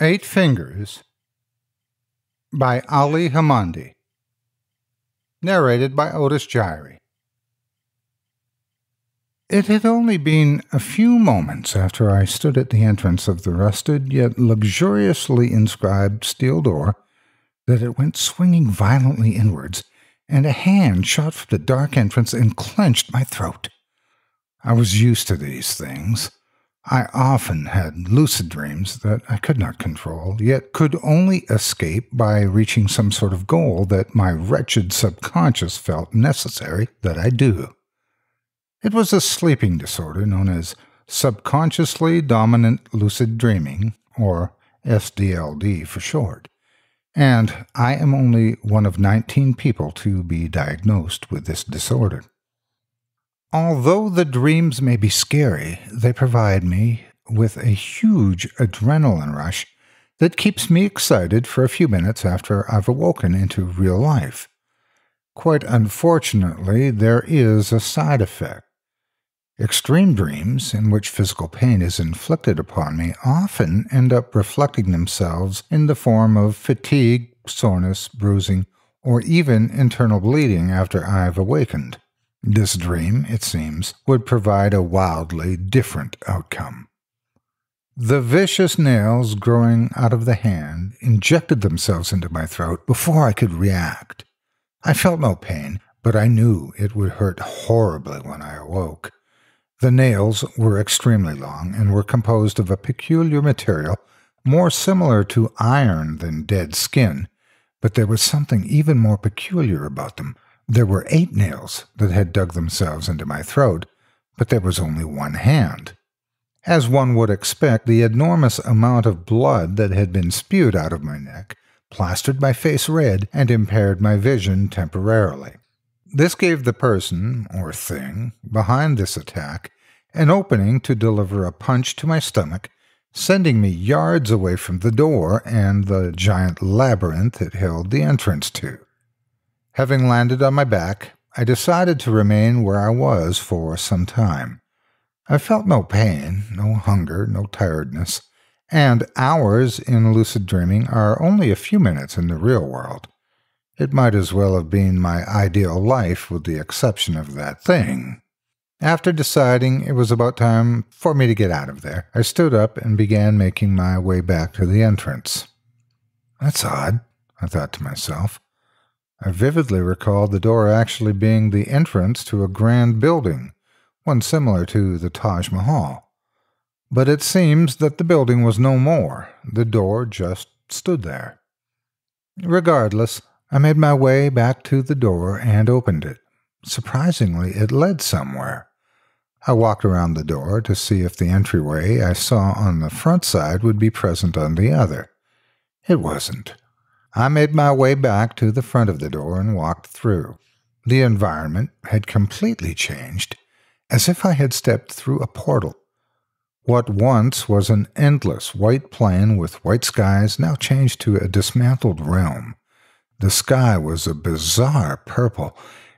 Eight Fingers by Ali Hamandi. Narrated by Otis Jiry. It had only been a few moments after I stood at the entrance of the rusted yet luxuriously inscribed steel door that it went swinging violently inwards, and a hand shot from the dark entrance and clenched my throat. I was used to these things. I often had lucid dreams that I could not control, yet could only escape by reaching some sort of goal that my wretched subconscious felt necessary that I do. It was a sleeping disorder known as subconsciously dominant lucid dreaming, or SDLD for short, and I am only one of 19 people to be diagnosed with this disorder. Although the dreams may be scary, they provide me with a huge adrenaline rush that keeps me excited for a few minutes after I've awoken into real life. Quite unfortunately, there is a side effect. Extreme dreams, in which physical pain is inflicted upon me, often end up reflecting themselves in the form of fatigue, soreness, bruising, or even internal bleeding after I've awakened. This dream, it seems, would provide a wildly different outcome. The vicious nails growing out of the hand injected themselves into my throat before I could react. I felt no pain, but I knew it would hurt horribly when I awoke. The nails were extremely long and were composed of a peculiar material more similar to iron than dead skin, but there was something even more peculiar about them. There were eight nails that had dug themselves into my throat, but there was only one hand. As one would expect, the enormous amount of blood that had been spewed out of my neck plastered my face red and impaired my vision temporarily. This gave the person, or thing, behind this attack an opening to deliver a punch to my stomach, sending me yards away from the door and the giant labyrinth it held the entrance to. Having landed on my back, I decided to remain where I was for some time. I felt no pain, no hunger, no tiredness, and hours in lucid dreaming are only a few minutes in the real world. It might as well have been my ideal life with the exception of that thing. After deciding it was about time for me to get out of there, I stood up and began making my way back to the entrance. That's odd, I thought to myself. I vividly recall the door actually being the entrance to a grand building, one similar to the Taj Mahal. But it seems that the building was no more, the door just stood there. Regardless, I made my way back to the door and opened it. Surprisingly, it led somewhere. I walked around the door to see if the entryway I saw on the front side would be present on the other. It wasn't. I made my way back to the front of the door and walked through. The environment had completely changed, as if I had stepped through a portal. What once was an endless white plain with white skies now changed to a dismantled realm. The sky was a bizarre purple,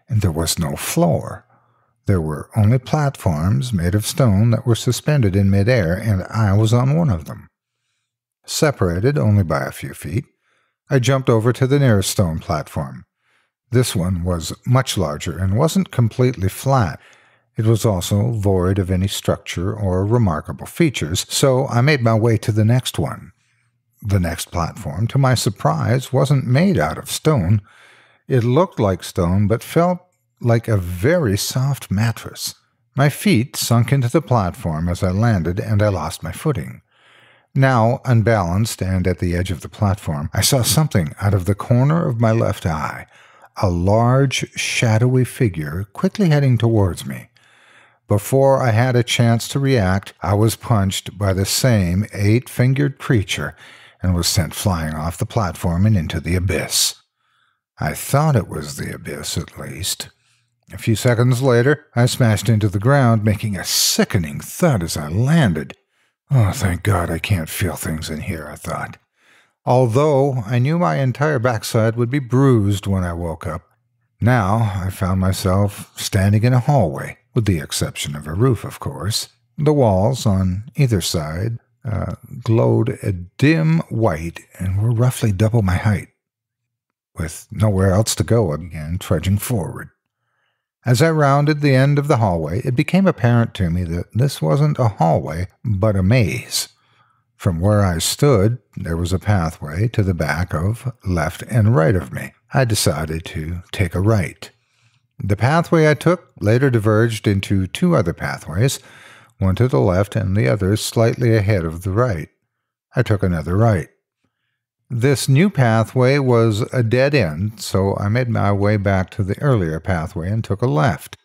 and there was no floor. There were only platforms made of stone that were suspended in midair, and I was on one of them. Separated only by a few feet, I jumped over to the nearest stone platform. This one was much larger and wasn't completely flat. It was also void of any structure or remarkable features, so I made my way to the next one. The next platform, to my surprise, wasn't made out of stone. It looked like stone, but felt like a very soft mattress. My feet sunk into the platform as I landed, and I lost my footing. Now, unbalanced and at the edge of the platform, I saw something out of the corner of my left eye a large, shadowy figure quickly heading towards me. Before I had a chance to react, I was punched by the same eight fingered creature and was sent flying off the platform and into the abyss. I thought it was the abyss, at least. A few seconds later, I smashed into the ground, making a sickening thud as I landed. Oh, thank God I can't feel things in here, I thought. Although I knew my entire backside would be bruised when I woke up, now I found myself standing in a hallway, with the exception of a roof, of course. The walls on either side uh, glowed a dim white and were roughly double my height. With nowhere else to go, I began trudging forward. As I rounded the end of the hallway, it became apparent to me that this wasn't a hallway, but a maze. From where I stood, there was a pathway to the back of, left, and right of me. I decided to take a right. The pathway I took later diverged into two other pathways, one to the left and the other slightly ahead of the right. I took another right. This new pathway was a dead end, so I made my way back to the earlier pathway and took a left.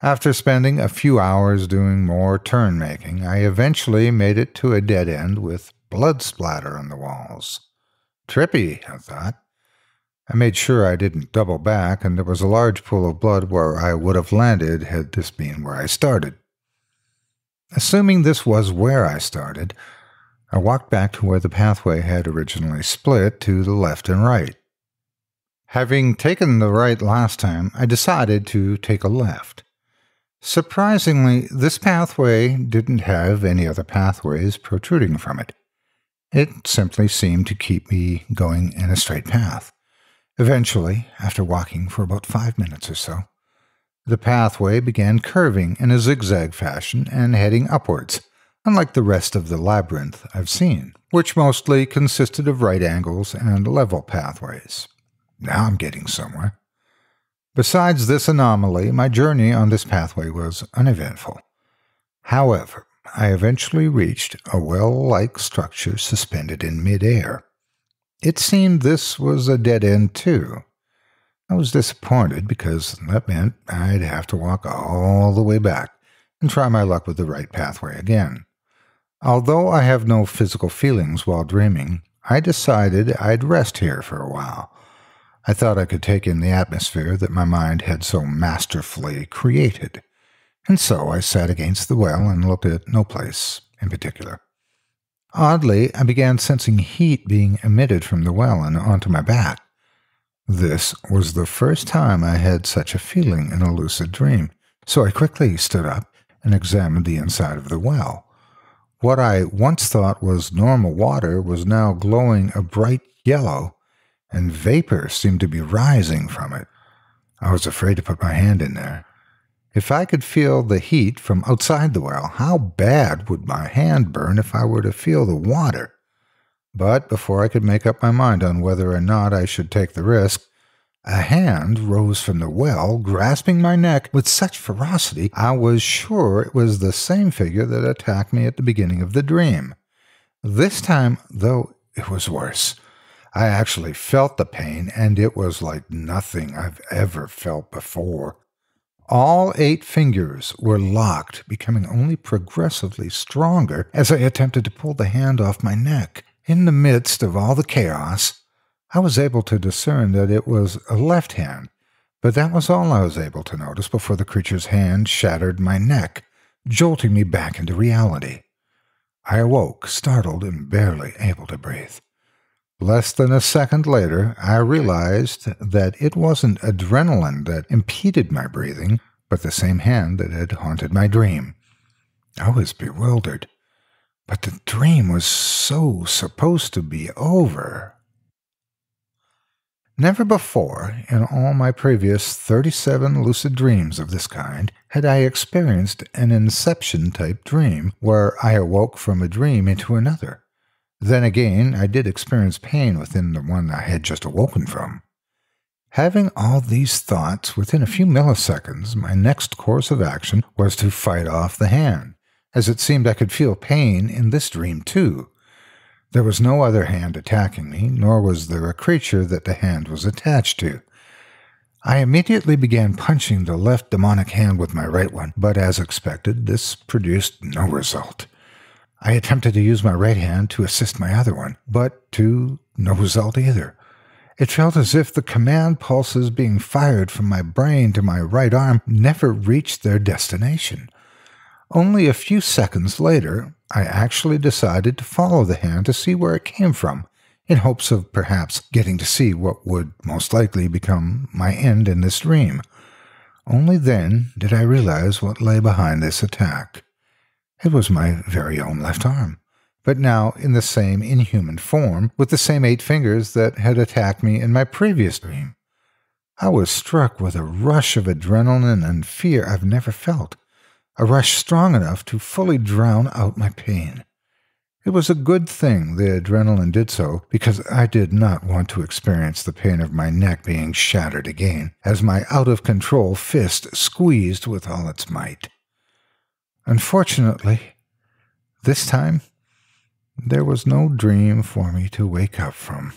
After spending a few hours doing more turn making, I eventually made it to a dead end with blood splatter on the walls. Trippy, I thought. I made sure I didn't double back, and there was a large pool of blood where I would have landed had this been where I started. Assuming this was where I started, I walked back to where the pathway had originally split to the left and right. Having taken the right last time, I decided to take a left. Surprisingly, this pathway didn't have any other pathways protruding from it. It simply seemed to keep me going in a straight path. Eventually, after walking for about five minutes or so, the pathway began curving in a zigzag fashion and heading upwards, unlike the rest of the labyrinth I've seen, which mostly consisted of right angles and level pathways. Now I'm getting somewhere. Besides this anomaly, my journey on this pathway was uneventful. However, I eventually reached a well like structure suspended in midair. It seemed this was a dead end, too, I was disappointed because that meant I'd have to walk all the way back and try my luck with the right pathway again. Although I have no physical feelings while dreaming, I decided I'd rest here for a while. I thought I could take in the atmosphere that my mind had so masterfully created, and so I sat against the well and looked at no place in particular. Oddly, I began sensing heat being emitted from the well and onto my back. This was the first time I had such a feeling in a lucid dream, so I quickly stood up and examined the inside of the well. What I once thought was normal water was now glowing a bright yellow, and vapor seemed to be rising from it. I was afraid to put my hand in there. If I could feel the heat from outside the well, how bad would my hand burn if I were to feel the water? But before I could make up my mind on whether or not I should take the risk, a hand rose from the well, grasping my neck with such ferocity I was sure it was the same figure that attacked me at the beginning of the dream. This time, though, it was worse. I actually felt the pain, and it was like nothing I've ever felt before. All eight fingers were locked, becoming only progressively stronger as I attempted to pull the hand off my neck. In the midst of all the chaos, I was able to discern that it was a left hand, but that was all I was able to notice before the creature's hand shattered my neck, jolting me back into reality. I awoke, startled and barely able to breathe. Less than a second later, I realized that it wasn't adrenaline that impeded my breathing, but the same hand that had haunted my dream. I was bewildered. But the dream was so supposed to be over. Never before, in all my previous 37 lucid dreams of this kind, had I experienced an inception type dream where I awoke from a dream into another. Then again, I did experience pain within the one I had just awoken from. Having all these thoughts within a few milliseconds, my next course of action was to fight off the hand as it seemed I could feel pain in this dream too. There was no other hand attacking me, nor was there a creature that the hand was attached to. I immediately began punching the left demonic hand with my right one, but as expected, this produced no result. I attempted to use my right hand to assist my other one, but to no result either. It felt as if the command pulses being fired from my brain to my right arm never reached their destination. Only a few seconds later, I actually decided to follow the hand to see where it came from, in hopes of perhaps getting to see what would most likely become my end in this dream. Only then did I realize what lay behind this attack. It was my very own left arm, but now in the same inhuman form, with the same eight fingers that had attacked me in my previous dream. I was struck with a rush of adrenaline and fear I've never felt, a rush strong enough to fully drown out my pain. It was a good thing the adrenaline did so, because I did not want to experience the pain of my neck being shattered again, as my out of control fist squeezed with all its might. Unfortunately, this time, there was no dream for me to wake up from.